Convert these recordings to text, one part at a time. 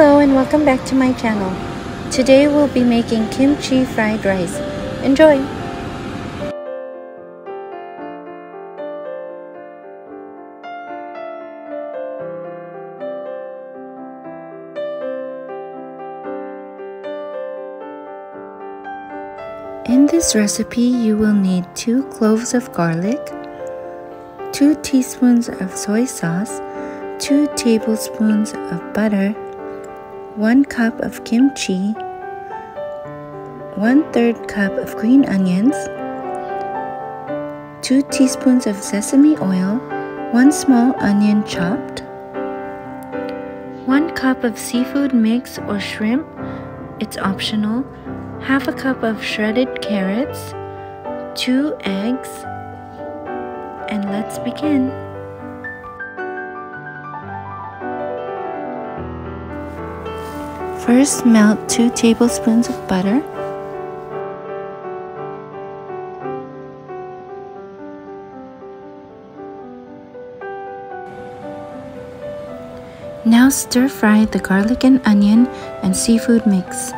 welcome back to my channel. Today we'll be making kimchi fried rice. Enjoy! In this recipe, you will need 2 cloves of garlic, 2 teaspoons of soy sauce, 2 tablespoons of butter, 1 cup of kimchi, 1 3rd cup of green onions, 2 teaspoons of sesame oil, 1 small onion chopped, 1 cup of seafood mix or shrimp, it's optional, half a cup of shredded carrots, 2 eggs, and let's begin. First, melt 2 tablespoons of butter. Now stir fry the garlic and onion and seafood mix.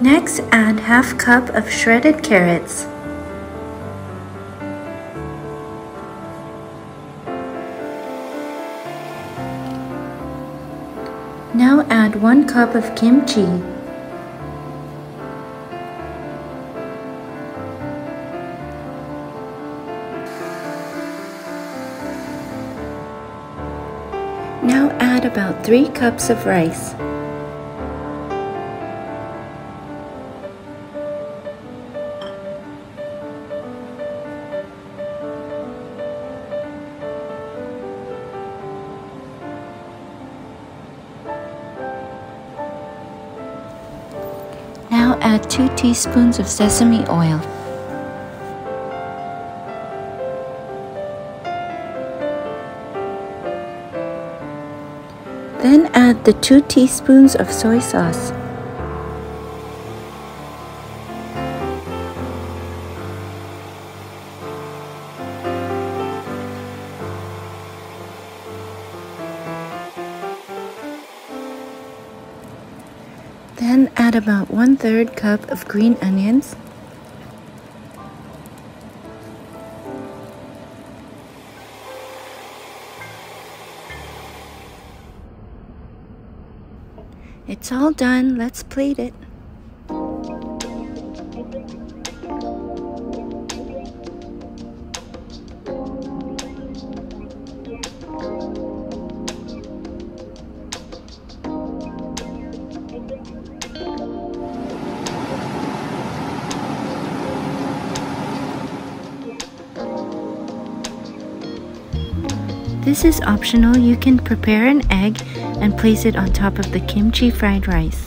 Next, add half cup of shredded carrots. Now add 1 cup of kimchi. Now add about 3 cups of rice. Add 2 teaspoons of sesame oil. Then add the 2 teaspoons of soy sauce. Then add about 1 3rd cup of green onions. It's all done, let's plate it. This is optional, you can prepare an egg and place it on top of the kimchi fried rice.